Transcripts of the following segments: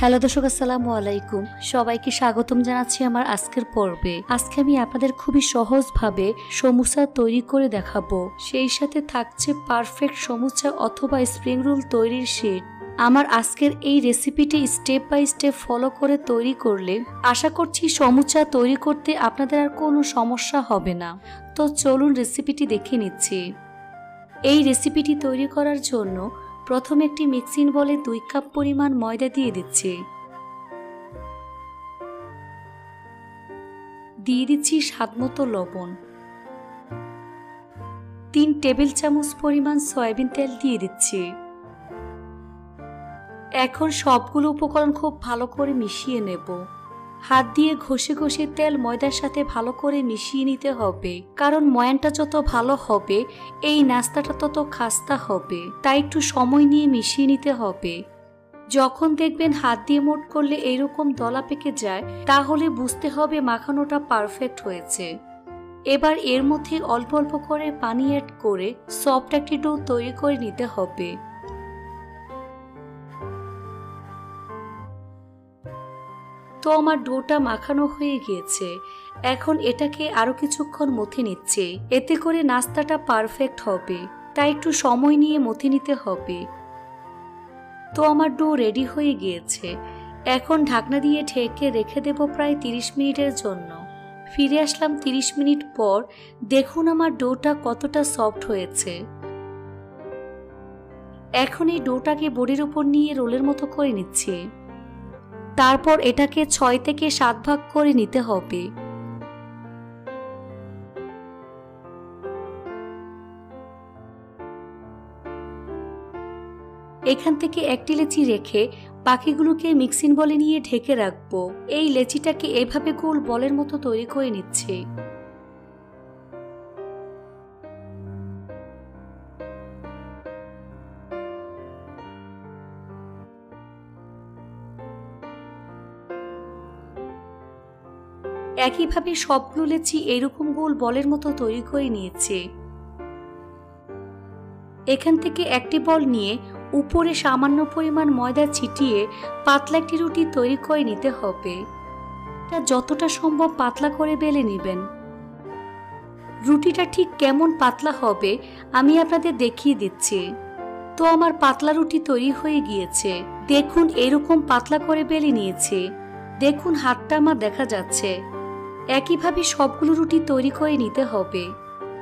Hello দর্শক, আসসালামু আলাইকুম। সবাইকে স্বাগতম জানাচ্ছি আমার আজকের পর্বে। আজকে আমি আপনাদের খুবই সহজভাবে সমুচা তৈরি করে দেখাবো। সেই সাথে থাকছে পারফেক্ট সমুচা অথবা স্প্রিং রোল তৈরির শিট আমার আজকের এই রেসিপিটি স্টেপ বাই স্টেপ ফলো করে তৈরি করলে আশা করছি সমুচা তৈরি করতে আপনাদের আর কোনো সমস্যা হবে না। তো চলুন রেসিপিটি দেখে নিচ্ছি। এই রেসিপিটি তৈরি করার জন্য প্রথমে একটি মিক্সিং বলে দুই কাপ পরিমাণ ময়দা দিয়ে দিচ্ছি। দিয়ে দিচ্ছি স্বাদমতো লবণ। তিন টেবিল চামচ পরিমাণ সয়াবিন তেল দিয়ে দিচ্ছি। এখন সবগুলো উপকরণ খুব ভালো করে মিশিয়ে নেব। হাত দিয়ে ঘষে ঘষে তেল ময়দার সাথে ভালো করে মিশিয়ে নিতে হবে। কারণ ময়ানটা যত ভালো হবে, এই নাস্তাটা তত খাস্তা হবে। তাই একটু সময় নিয়ে মিশিয়ে নিতে হবে। যখন দেখবেন হাত দিয়ে মোট করলে এরকম দলা পেকে যায়, তাহলে বুঝতে হবে মাখানোটা পারফেক্ট হয়েছে। এবার এর মধ্যে অল্প অল্প করে পানি অ্যাড করে সফট একটি ডো তৈরি করে নিতে হবে। তো আমার ডোটা মাখানো হয়ে গিয়েছে। এখন এটাকে আরও কিছুক্ষণ মথে নিচ্ছে। এতে করে নাস্তাটা পারফেক্ট হবে। তাই একটু সময় নিয়ে মথে নিতে হবে। তো আমার ডো রেডি হয়ে গিয়েছে। এখন ঢাকনা দিয়ে ঢেকে রেখে দেব প্রায় তিরিশ মিনিটের জন্য। ফিরে আসলাম তিরিশ মিনিট পর। দেখুন আমার ডোটা কতটা সফট হয়েছে। এখন এই ডোটাকে বডির উপর নিয়ে রোলের মতো করে নিচ্ছে। তারপর এটাকে ছয় থেকে সাত ভাগ করে নিতে হবে। এখান থেকে একটি লেচি রেখে পাখিগুলোকে মিক্সিং বলে নিয়ে ঢেকে রাখব। এই লেচিটাকে এভাবে গোল বলের মতো তৈরি করে নিচ্ছে। একইভাবে সবগুলো লেচি এরকম গোল বলের মতো তৈরি করে নিয়েছে। এখান থেকে একটি বল নিয়ে উপরে সামান্য পরিমাণ ময়দা ছিটিয়ে পাতলা একটি রুটি তৈরি করে নিতে হবে। এটা যতটা সম্ভব পাতলা করে বেলে নেবেন। রুটিটা ঠিক কেমন পাতলা হবে আমি আপনাদের দেখিয়ে দিচ্ছি। তো আমার পাতলা রুটি তৈরি হয়ে গিয়েছে। দেখুন এরকম পাতলা করে বেলে নিয়েছে। দেখুন হাতটা আমার দেখা যাচ্ছে। একইভাবে সবগুলো রুটি তৈরি করে নিতে হবে।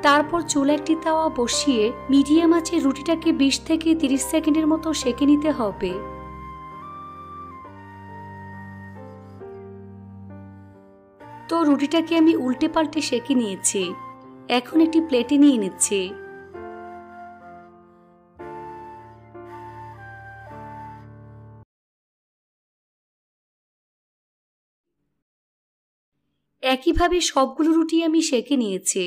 তারপর চুলা একটি তাওয়া বসিয়ে মিডিয়াম আছে রুটিটাকে বিশ থেকে তিরিশ সেকেন্ডের মতো সেঁকে নিতে হবে। তো রুটিটাকে আমি উল্টে পাল্টে সেঁকে নিয়েছি। এখন একটি প্লেটে নিয়ে নিচ্ছি। একইভাবে সবগুলো রুটি আমি সেঁকে নিয়েছি।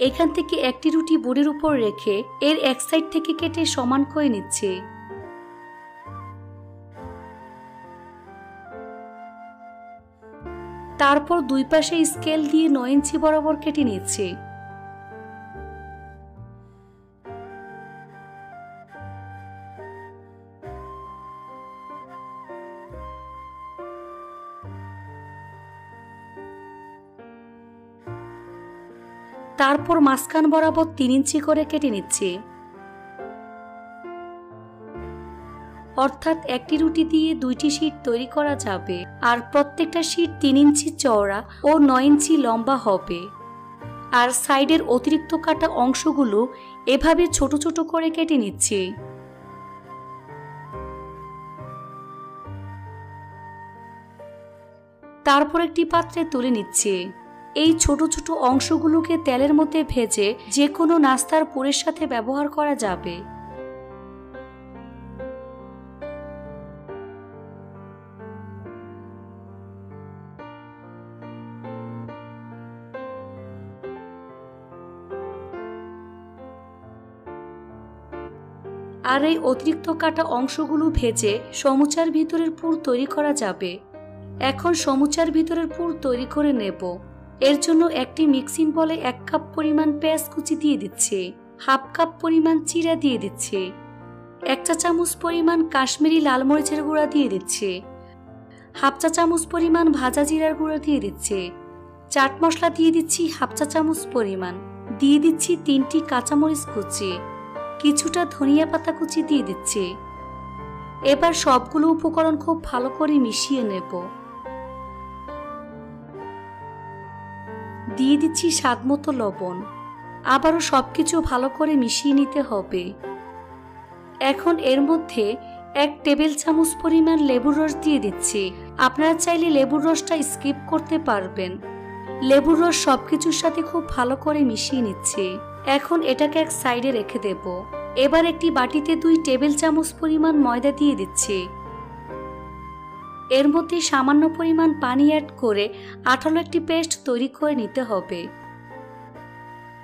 এখান থেকে একটি রুটি বোর্ডের উপর রেখে এর এক সাইড থেকে কেটে সমান করে নিচ্ছে। তারপর দুই পাশে স্কেল দিয়ে নয় ইঞ্চি বরাবর কেটে নিচ্ছে। তারপর মাঝখান বরাবর তিন ইঞ্চি করে কেটে নিচ্ছি। অর্থাৎ একটি রুটি দিয়ে দুইটি শীট তৈরি করা যাবে আর প্রত্যেকটা শীট তিন ইঞ্চি চওড়া ও নয় ইঞ্চি লম্বা হবে। আর সাইডের অতিরিক্ত কাটা অংশগুলো এভাবে ছোট ছোট করে কেটে নিচ্ছি। তারপর একটি পাত্রে তুলে নিচ্ছে। এই ছোট ছোট অংশগুলোকে তেলের মধ্যে ভেজে যে কোনো নাস্তার পুরের সাথে ব্যবহার করা যাবে। আর এই অতিরিক্ত কাটা অংশগুলো ভেজে সমুচার ভিতরের পুর তৈরি করা যাবে। এখন সমুচার ভিতরের পুর তৈরি করে নেব। এর জন্য একটি মিক্সিং বলে এক কাপ পরিমাণ পেঁয়াজ কুচি দিয়ে দিচ্ছে, হাফ কাপ পরিমাণ চিরা দিয়ে দিচ্ছে, এক চা চামচ পরিমাণ কাশ্মীরি লাল মরিচের গুঁড়া দিয়ে দিচ্ছে, হাফ চা চামচ পরিমাণ ভাজা জিরার গুঁড়া দিয়ে দিচ্ছে, চাট মশলা দিয়ে দিচ্ছি হাফ চা চামচ পরিমাণ, দিয়ে দিচ্ছি তিনটি কাঁচামরিচ কুচি, কিছুটা ধনিয়া পাতা কুচি দিয়ে দিচ্ছি। এবার সবগুলো উপকরণ খুব ভালো করে মিশিয়ে নেব। দিয়ে দিচ্ছি স্বাদ মতো লবণ। আবারও সব কিছু ভালো করে মিশিয়ে নিতে হবে। এখন এর মধ্যে এক টেবিল চামচ পরিমাণ লেবুর রস দিয়ে দিচ্ছি। আপনারা চাইলে লেবুর রসটা স্কিপ করতে পারবেন। লেবুর রস সব কিছুর সাথে খুব ভালো করে মিশিয়ে নিচ্ছে। এখন এটাকে এক সাইডে রেখে দেব। এবার একটি বাটিতে দুই টেবিল চামচ পরিমাণ ময়দা দিয়ে দিচ্ছি। এর মধ্যে সামান্য পরিমাণ পানি অ্যাড করে আঠালো একটি পেস্ট তৈরি করে নিতে হবে।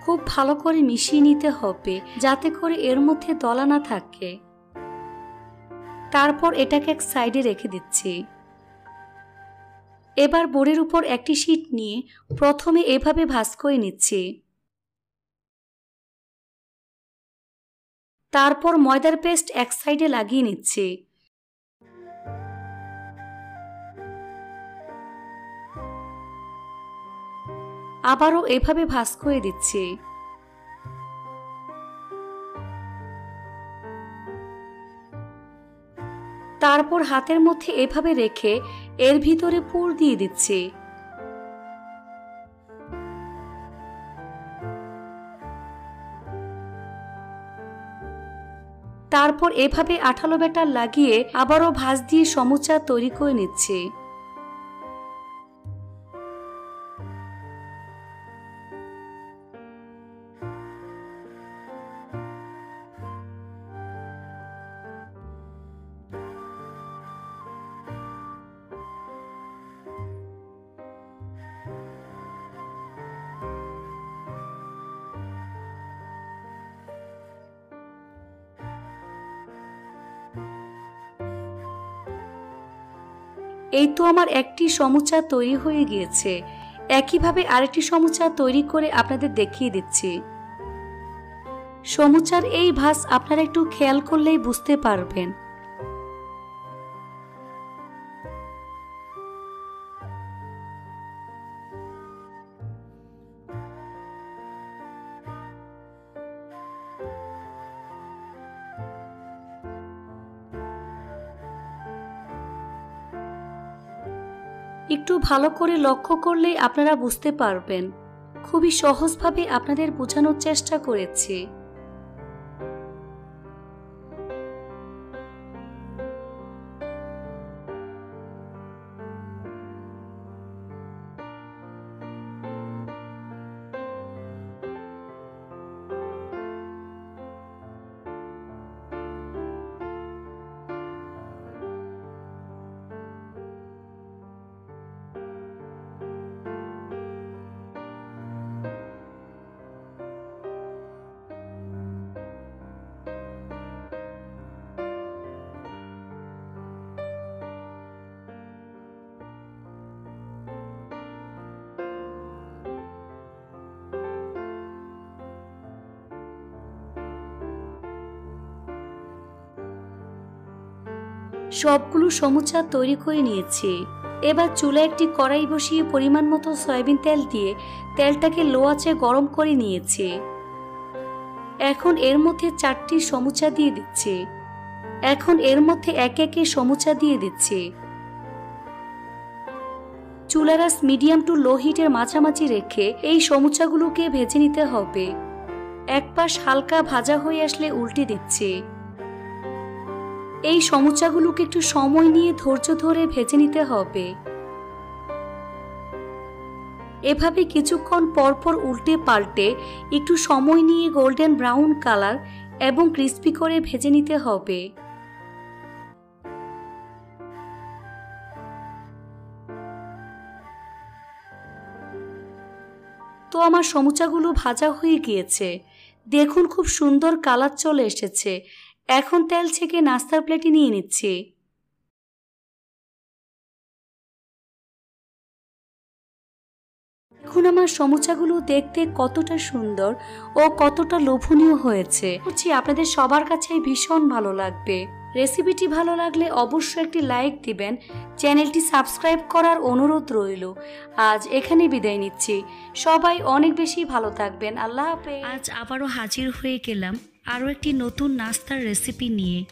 খুব ভালো করে মিশিয়ে নিতে হবে যাতে করে এর মধ্যে দলা না থাকে। তারপর এটাকে এক সাইডে রেখে দিচ্ছি। এবার বোর্ডের উপর একটি শিট নিয়ে প্রথমে এভাবে ভাজ করে নিচ্ছি। তারপর ময়দার পেস্ট এক সাইডে লাগিয়ে নিচ্ছি। আবারও এভাবে ভাস করে দিচ্ছি। তারপর হাতের মধ্যে এভাবে রেখে এর ভিতরে পুর দিয়ে দিচ্ছি। তারপর এভাবে আঠালো ব্যাটার লাগিয়ে আবারও ভাঁজ দিয়ে সমুচা তৈরি করে নিচ্ছি। এই তো আমার একটি সমুচা তৈরি হয়ে গিয়েছে। একইভাবে আরেকটি সমুচা তৈরি করে আপনাদের দেখিয়ে দিচ্ছি। সমুচার এই ভাস আপনারা একটু খেয়াল করলেই বুঝতে পারবেন। ভালো করে লক্ষ্য করলেই আপনারা বুঝতে পারবেন। খুবই সহজভাবে আপনাদের বোঝানোর চেষ্টা করেছি। সবগুলো সমুচা তৈরি করে নিয়েছি। এবার চুলা একটি কড়াই বসিয়ে পরিমাণ মতো সয়াবিন তেল দিয়ে তেলটাকে লো গরম করে নিয়েছি। এখন এর মধ্যে চারটি সমুচা দিয়ে দিচ্ছি। এখন এর মধ্যে এক একে সমুচা দিয়ে দিচ্ছি। চুলারাস মিডিয়াম টু লো হিটের মাঝামাঝি রেখে এই সমুচাগুলোকে ভেজে নিতে হবে। এক পাশ হালকা ভাজা হয়ে আসলে উল্টে দিচ্ছি। এই সমুচাগুলোকে একটু সময় নিয়ে ধৈর্য ধরে ভেজে নিতে হবে। এভাবে কিছুক্ষণ পরপর উল্টে পাল্টে একটু সময় নিয়ে গোল্ডেন ব্রাউন কালার এবং ক্রিস্পি করে ভেজে নিতে হবে। তো আমার সমুচাগুলো ভাজা হয়ে গিয়েছে। দেখুন খুব সুন্দর কালার চলে এসেছে। এখন তেল ছেঁকে নাস্তার প্লেটে নিয়ে নিচ্ছি। এখন আমার সমুচাগুলো দেখতে কতটা সুন্দর ও কতটা লোভনীয় হয়েছে। বুঝছি আপনাদের সবার কাছে ভীষণ ভালো লাগবে। রেসিপিটি ভালো লাগলে অবশ্যই একটি লাইক দিবেন, চ্যানেলটি সাবস্ক্রাইব করার অনুরোধ রইল। আজ এখানে বিদায় নিচ্ছি। সবাই অনেক বেশি ভালো থাকবেন। আল্লাহ হাফেজ। আজ আবারও হাজির হয়ে গেলাম। আরও একটি নতুন নাস্তার রেসিপি নিয়ে।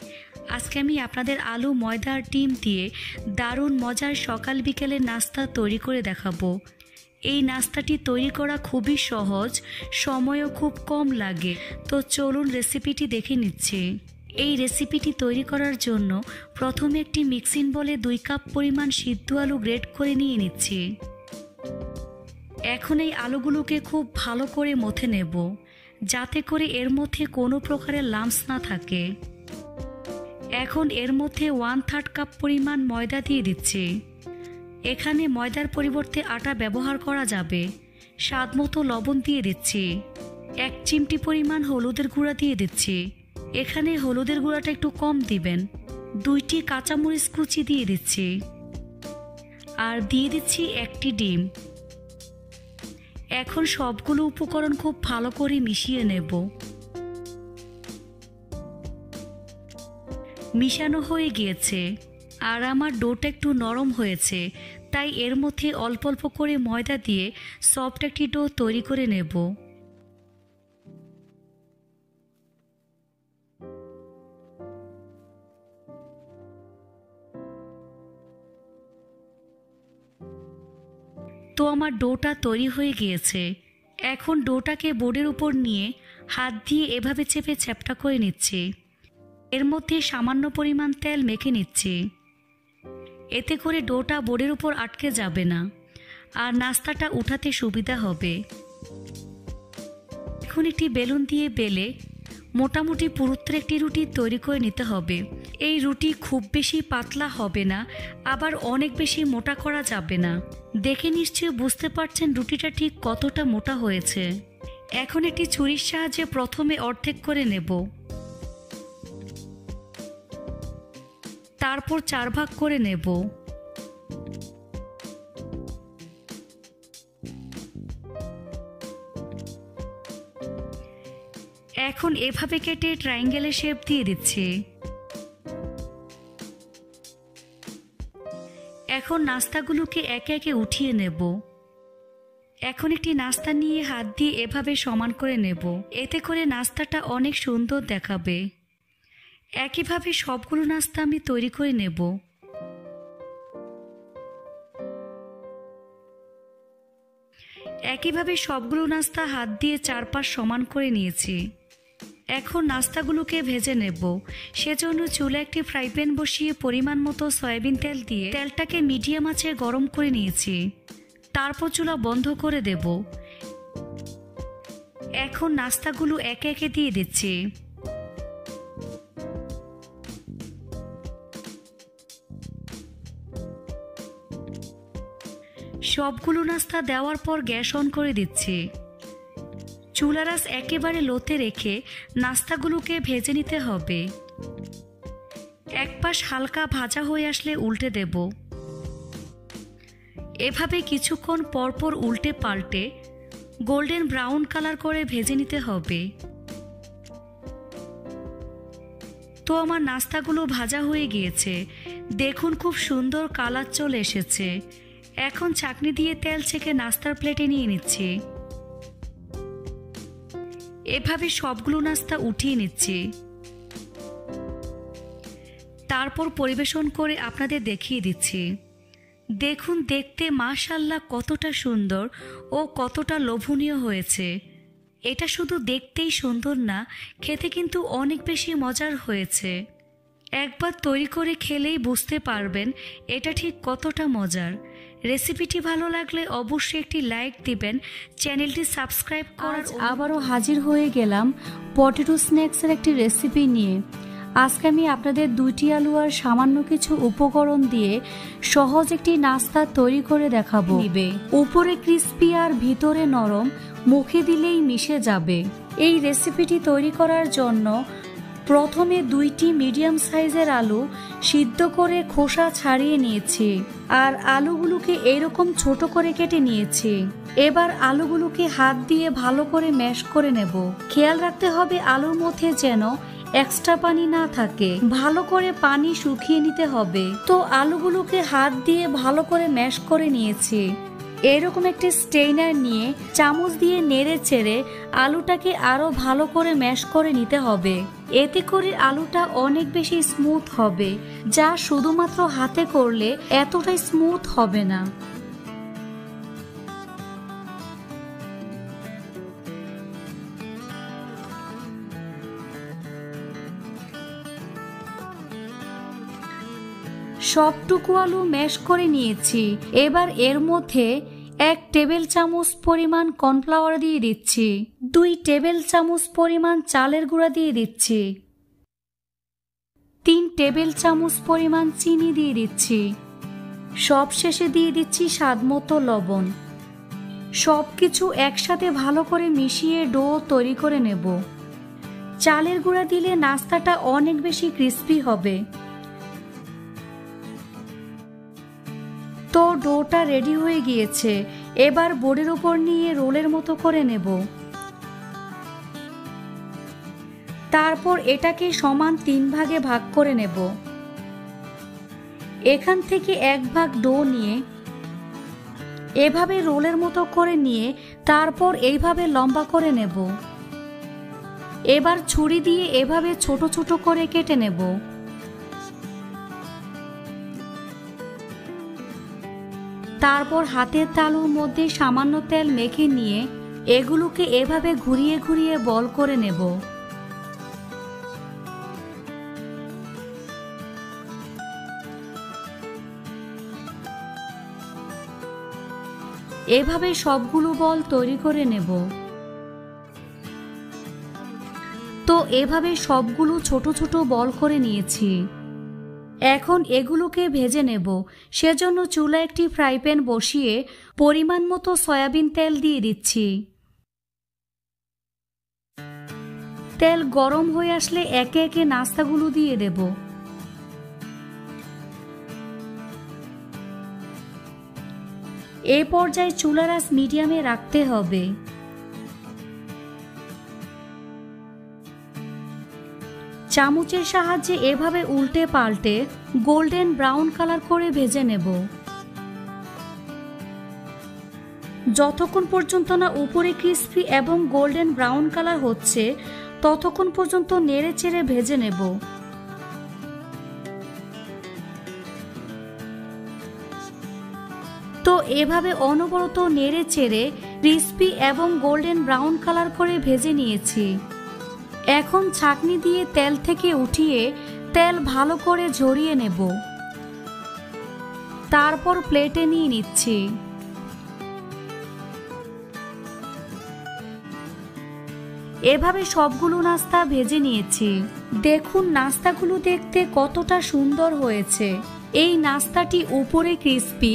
আজকে আমি আপনাদের আলু, ময়দা আর ডিম দিয়ে দারুণ মজার সকাল বিকেলের নাস্তা তৈরি করে দেখাবো। এই নাস্তাটি তৈরি করা খুবই সহজ, সময়ও খুব কম লাগে। তো চলুন রেসিপিটি দেখে নিচ্ছি। এই রেসিপিটি তৈরি করার জন্য প্রথমে একটি মিক্সিং বলে দুই কাপ পরিমাণ সিদ্ধ আলু গ্রেট করে নিয়ে নিচ্ছি। এখন এই আলুগুলোকে খুব ভালো করে মথে নেব। যাতে করে এর মধ্যে কোনো প্রকারের লামস না থাকে। এখন এর মধ্যে ওয়ান থার্ড কাপ পরিমাণ ময়দা দিয়ে দিচ্ছি। এখানে ময়দার পরিবর্তে আটা ব্যবহার করা যাবে। স্বাদ মতো লবণ দিয়ে দিচ্ছি। এক চিমটি পরিমাণ হলুদের গুঁড়া দিয়ে দিচ্ছি। এখানে হলুদের গুঁড়াটা একটু কম দিবেন। দুইটি কাঁচামরিচ কুচি দিয়ে দিচ্ছি। আর দিয়ে দিচ্ছি একটি ডিম। এখন সবগুলো উপকরণ খুব ভালো করে মিশিয়ে নেব। মিশানো হয়ে গিয়েছে, আর আমার ডোটা একটু নরম হয়েছে, তাই এর মধ্যে অল্প অল্প করে ময়দা দিয়ে সফট একটি ডো তৈরি করে নেব। তো আমার ডোটা তৈরি হয়ে গিয়েছে। এখন ডোটাকে বোর্ডের উপর নিয়ে হাত দিয়ে এভাবে চেপে চ্যাপটা করে নিচ্ছি। এর মধ্যে সামান্য পরিমাণ তেল মেখে নিচ্ছি। এতে করে ডোটা বোর্ডের উপর আটকে যাবে না। আর নাস্তাটা উঠাতে সুবিধা হবে। এখন একটি বেলুন দিয়ে বেলে মোটামুটি পুরুত্বের একটি রুটি তৈরি করে নিতে হবে। এই রুটি খুব বেশি পাতলা হবে না, আবার অনেক বেশি মোটা করা যাবে না। দেখে নিশ্চয়ই বুঝতে পারছেন রুটিটা ঠিক কতটা মোটা হয়েছে। এখন একটি ছুরির সাহায্যে প্রথমে অর্ধেক করে নেব। তারপর চার ভাগ করে নেব। এখন এভাবে কেটে ট্রায়াঙ্গেলের শেপ দিয়ে দিচ্ছি। এখন নাস্তাগুলোকে একে একে উঠিয়ে নেব। এখন একটি নাস্তা নিয়ে হাত দিয়ে এভাবে সমান করে নেব। এতে করে নাস্তাটা অনেক সুন্দর দেখাবে। একইভাবে সবগুলো নাস্তা আমি তৈরি করে নেব। একইভাবে সবগুলো নাস্তা হাত দিয়ে চারপাশ সমান করে নিয়েছি। এখন নাস্তাগুলোকে ভেজে নেব। সেজন্য চুলে একটি ফ্রাই প্যান বসিয়ে পরিমাণ মতো সয়াবিন তেল দিয়ে তেলটাকে মিডিয়াম আঁচে গরম করে নিয়েছি। তারপর চুলা বন্ধ করে দেব। এখন নাস্তাগুলো একে একে দিয়ে দিচ্ছি। সবগুলো নাস্তা দেওয়ার পর গ্যাস অন করে দিচ্ছি। চুলারাস একেবারে লোতে রেখে নাস্তাগুলোকে ভেজে নিতে হবে। এক পাশ হালকা ভাজা হয়ে আসলে উল্টে দেব। এভাবে কিছুক্ষণ পরপর উল্টে পাল্টে গোল্ডেন ব্রাউন কালার করে ভেজে নিতে হবে। তো আমার নাস্তাগুলো ভাজা হয়ে গিয়েছে। দেখুন খুব সুন্দর কালার চলে এসেছে। এখন চাকনি দিয়ে তেল ছেঁকে নাস্তার প্লেটে নিয়ে নিচ্ছি। এভাবে সবগুলো নাস্তা উঠিয়ে নিচ্ছি। তারপর পরিবেশন করে আপনাদের দেখিয়ে দিচ্ছি। দেখুন, দেখতে মাশাল্লাহ কতটা সুন্দর ও কতটা লোভনীয় হয়েছে। এটা শুধু দেখতেই সুন্দর না, খেতে কিন্তু অনেক বেশি মজার হয়েছে। একবার তৈরি করে খেলেই বুঝতে পারবেন এটা ঠিক কতটা মজার। রেসিপিটি ভালো লাগলে অবশ্যই একটি লাইক দিবেন। চ্যানেলটি সাবস্ক্রাইব করার আবারও হাজির হয়ে গেলাম পটেটো স্ন্যাক্সের একটি রেসিপি নিয়ে। আজকে আমি আপনাদের দুইটি আলু আর সামান্য কিছু উপকরণ দিয়ে সহজ একটি নাস্তা তৈরি করে দেখাবো। উপরে ক্রিস্পি আর ভিতরে নরম মুখে দিলেই মিশে যাবে। এই রেসিপিটি তৈরি করার জন্য প্রথমে দুইটি মিডিয়াম সাইজের আলু সিদ্ধ করে খোসা ছাড়িয়ে নিয়েছি, আর আলুগুলোকে এরকম ছোট করে কেটে নিয়েছি। এবার আলুগুলোকে হাত দিয়ে ভালো করে ম্যাশ করে নেব। খেয়াল রাখতে হবে আলুর মধ্যে যেন এক্সট্রা পানি না থাকে। ভালো করে পানি শুকিয়ে নিতে হবে। তো আলুগুলোকে হাত দিয়ে ভালো করে ম্যাশ করে নিয়েছি। এরকম একটি স্টেইনার নিয়ে চামচ দিয়ে নেড়ে চেড়ে আলুটাকে আরও ভালো করে ম্যাশ করে নিতে হবে। এতে করে আলুটা অনেক বেশি স্মুথ হবে, যা শুধুমাত্র হাতে করলে এতটাই স্মুথ হবে না। সবটুকু আলু ম্যাশ করে নিয়েছি। এবার এর মধ্যে এক টেবিল চামচ পরিমাণ কর্নফ্লাওয়ার দিয়ে দিচ্ছি। দুই টেবিল চামচ পরিমাণ চালের গুঁড়া দিয়ে দিচ্ছি। তিন টেবিল চামচ পরিমাণ চিনি দিয়ে দিচ্ছি। সব শেষে দিয়ে দিচ্ছি স্বাদ মতো লবণ। সব কিছু একসাথে ভালো করে মিশিয়ে ডো তৈরি করে নেব। চালের গুঁড়া দিলে নাস্তাটা অনেক বেশি ক্রিস্পি হবে। তো ডোটা রেডি হয়ে গিয়েছে। এবার বোর্ডের ওপর নিয়ে রোলের মতো করে নেব। তারপর এটাকে সমান তিন ভাগে ভাগ করে নেব। এখান থেকে এক ভাগ ডো নিয়ে এভাবে রোলের মতো করে নিয়ে তারপর এইভাবে লম্বা করে নেব। এবার ছুরি দিয়ে এভাবে ছোট ছোট করে কেটে নেব। তারপর হাতের তালুর মধ্যে সামান্য তেল মেখে নিয়ে এগুলোকে এভাবে ঘুরিয়ে ঘুরিয়ে বল করে নেব। এভাবে সবগুলো বল তৈরি করে নেব। তো এভাবে সবগুলো ছোট ছোট বল করে নিয়েছি। এখন এগুলোকে ভেজে নেব। সেজন্য চুলা একটি ফ্রাই প্যান বসিয়ে পরিমাণ মতো সয়াবিন তেল দিয়ে দিচ্ছি। তেল গরম হয়ে আসলে একে একে নাস্তাগুলো দিয়ে দেব। এ পর্যায়ে চুলার আস মিডিয়ামে রাখতে হবে। চামচের সাহায্যে এভাবে উল্টে পাল্টে গোল্ডেন ব্রাউন কালার করে ভেজে নেব। যতক্ষণ পর্যন্ত না উপরে ক্রিস্পি এবং গোল্ডেন ব্রাউন কালার হচ্ছে, ততক্ষণ পর্যন্ত নেড়ে চেড়ে ভেজে নেব। তো এভাবে অনবরত নেড়ে চেড়ে ক্রিস্পি এবং গোল্ডেন ব্রাউন কালার করে ভেজে নিয়েছি। এখন ছাকনি দিয়ে তেল থেকে উঠিয়ে তেল ভালো করে ঝরিয়ে নেব। তারপর প্লেটে নিয়ে নিচ্ছি। এভাবে সবগুলো নাস্তা ভেজে নিয়েছি। দেখুন নাস্তাগুলো দেখতে কতটা সুন্দর হয়েছে। এই নাস্তাটি উপরে ক্রিস্পি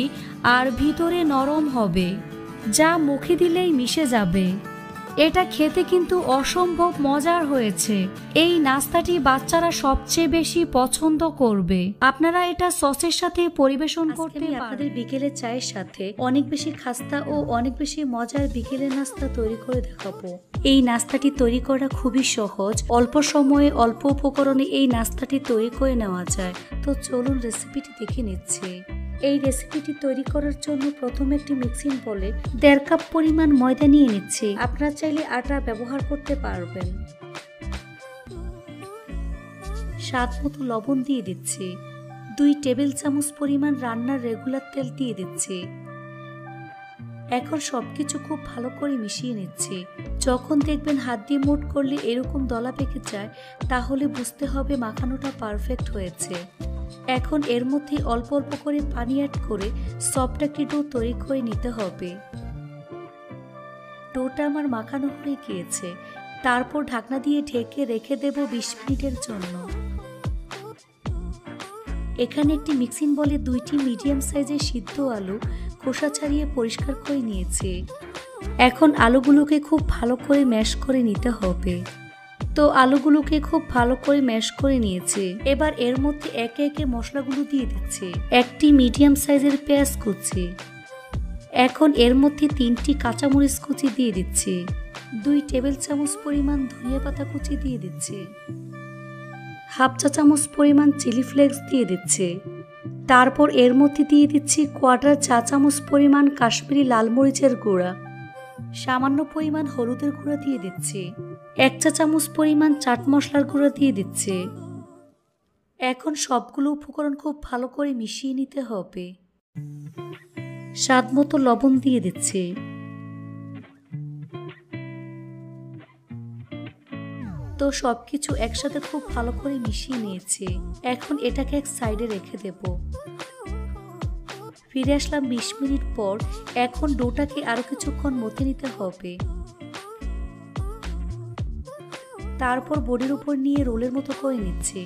আর ভিতরে নরম হবে, যা মুখে দিলেই মিশে যাবে। এটা খেতে কিন্তু অসম্ভব মজার হয়েছে। এই নাস্তাটি বাচ্চারা সবচেয়ে বেশি পছন্দ করবে। আপনারা এটা সসের সাথে পরিবেশন করতে আপনাদের বিকেলের চায়ের সাথে অনেক বেশি খাস্তা ও অনেক বেশি মজার বিকেলের নাস্তা তৈরি করে দেখাবো। এই নাস্তাটি তৈরি করা খুবই সহজ। অল্প সময়ে অল্প উপকরণে এই নাস্তাটি তৈরি করে নেওয়া যায়। তো চলুন রেসিপিটি দেখে নিচ্ছি। এই রেসিপিটি তৈরি করার জন্য প্রথমে একটি মিক্সিং বলে দেড় কাপ পরিমাণ ময়দা নিয়ে নিচ্ছি। আপনারা চাইলে আটা ব্যবহার করতে পারবেন। স্বাদ মতো লবণ দিয়ে দিচ্ছি। দুই টেবিল চামচ পরিমাণ রান্নার রেগুলার তেল দিয়ে দিচ্ছি। এখন সবকিছু খুব ভালো করে মিশিয়ে নিচ্ছি। যখন দেখবেন হাত দিয়ে মোট করলে এরকম দলা পেকে যায়, তাহলে বুঝতে হবে মাখানোটা পারফেক্ট হয়েছে। এখন এর মধ্যে অল্প অল্প করে পানি অ্যাড করে সফট একটি ডো তৈরি করে নিতে হবে। ডোটা আমার মাখানো হয়ে গিয়েছে। তারপর ঢাকনা দিয়ে ঢেকে রেখে দেব বিশ মিনিটের জন্য। এখানে একটি মিক্সিং বলে দুইটি মিডিয়াম সাইজের সিদ্ধ আলু খোসা ছাড়িয়ে পরিষ্কার করে নিয়েছি। এখন আলুগুলোকে খুব ভালো করে ম্যাশ করে নিতে হবে। তো আলুগুলোকে খুব ভালো করে ম্যাশ করে নিয়েছে। এবার এর মধ্যে একে একে মশলাগুলো দিয়ে দিচ্ছে। একটি মিডিয়াম সাইজের পেঁয়াজ কুচি। এখন এর মধ্যে তিনটি কাঁচামরিচ কুচি দিয়ে দিচ্ছি। দুই টেবিল চামচ পরিমাণ ধনিয়া পাতা কুচি দিয়ে দিচ্ছে। হাফ চা চামচ পরিমাণ চিলি ফ্লেক্স দিয়ে দিচ্ছে। তারপর এর মধ্যে দিয়ে দিচ্ছি কোয়ার্টার চা চামচ পরিমাণ কাশ্মীরি লাল মরিচের গুঁড়া। সামান্য পরিমাণ হলুদের গুঁড়া দিয়ে দিচ্ছি। এক চা চামচ পরিমাণ চাট মশলার গুঁড়া দিয়ে দিচ্ছে। এখন সবগুলো উপকরণ খুব ভালো করে মিশিয়ে নিতে হবে। স্বাদ মতো লবণ দিয়ে দিচ্ছে। তো সবকিছু একসাথে খুব ভালো করে মিশিয়ে নিয়েছে। এখন এটাকে এক সাইডে রেখে দেব। ফিরে আসলাম বিশ মিনিট পর। এখন ডোটাকে আরও কিছুক্ষণ মতে নিতে হবে। তারপর বডির উপর নিয়ে রোলের মতো করে নিচ্ছে।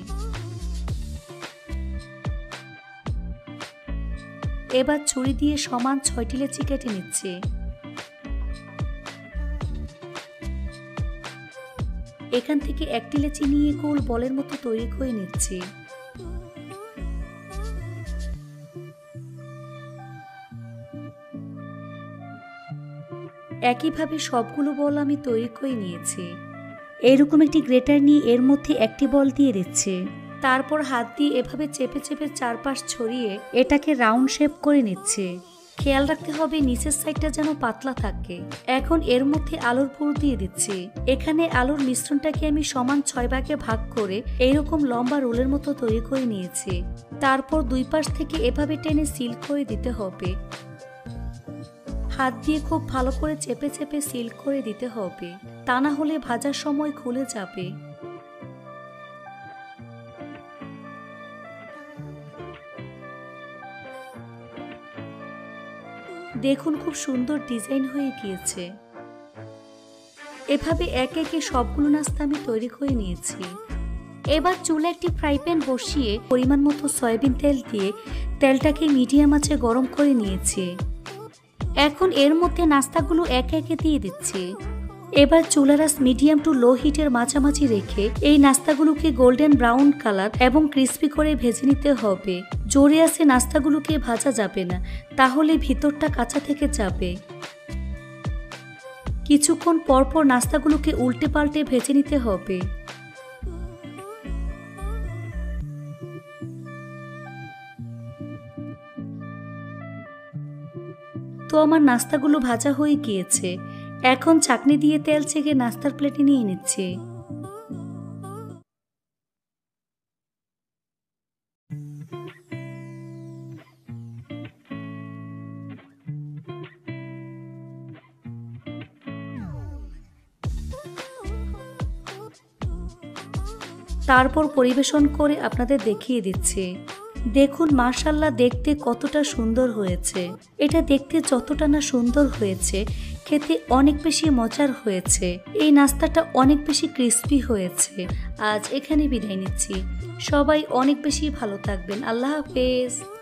এবার ছুরি দিয়ে সমান ছয়টি লেচি কেটে নিচ্ছে। এখান থেকে একটি লেচি নিয়ে গোল বলের মতো তৈরি করে নিচ্ছে। একইভাবে সবগুলো বল আমি তৈরি করে নিয়েছি। এরকম একটি গ্রেটার নিয়ে এর মধ্যে একটি বল দিয়ে দিচ্ছে। তারপর হাত দিয়ে এভাবে চেপে চেপে চারপাশ ছড়িয়ে এটাকে রাউন্ড শেপ করে নিচ্ছে। খেয়াল রাখতে হবে নিচের সাইডটা যেন পাতলা থাকে। এখন এর মধ্যে আলুর পুর দিয়ে দিচ্ছি। এখানে আলুর মিশ্রণটাকে আমি সমান ছয় ভাগে ভাগ করে এইরকম লম্বা রোলের মতো তৈরি করে নিয়েছি। তারপর দুই পাশ থেকে এভাবে টেনে সিল করে দিতে হবে। হাত দিয়ে খুব ভালো করে চেপে চেপে সিল করে দিতে হবে। তা না হলে ভাজার সময় খুলে যাবে। দেখুন খুব সুন্দর ডিজাইন হয়ে গিয়েছে। এভাবে একে একে সবগুলো নাস্তা আমি তৈরি করে নিয়েছি। এবার চুলে একটি ফ্রাই প্যান বসিয়ে পরিমাণ মতো সয়াবিন তেল দিয়ে তেলটাকে মিডিয়াম আঁচে গরম করে নিয়েছি। এখন এর মধ্যে নাস্তাগুলো একে একে দিয়ে দিচ্ছি। এবার চুলারাস মিডিয়াম টু লো হিটের মাঝামাঝি রেখে এই নাস্তাগুলোকে গোল্ডেন ব্রাউন কালার এবং ক্রিস্পি করে ভেজে নিতে হবে। জোরে আসে নাস্তাগুলোকে ভাজা যাবে না, তাহলে ভিতরটা কাঁচা থেকে যাবে। কিছুক্ষণ পরপর নাস্তাগুলোকে উল্টে পাল্টে ভেজে নিতে হবে। আমার নাস্তাগুলো ভাজা হয়ে গিয়েছে। এখন চাকনি দিয়ে তেল ছেঁকে নাস্তার প্লেটে নিয়ে নিচ্ছে। তারপর পরিবেশন করে আপনাদের দেখিয়ে দিচ্ছে। দেখুন মার্শাল্লাহ দেখতে কতটা সুন্দর হয়েছে। এটা দেখতে যতটা না সুন্দর হয়েছে, খেতে অনেক বেশি মজার হয়েছে। এই নাস্তাটা অনেক বেশি ক্রিস্পি হয়েছে। আজ এখানে বিদায় নিচ্ছি। সবাই অনেক বেশি ভালো থাকবেন। আল্লাহ হাফেজ।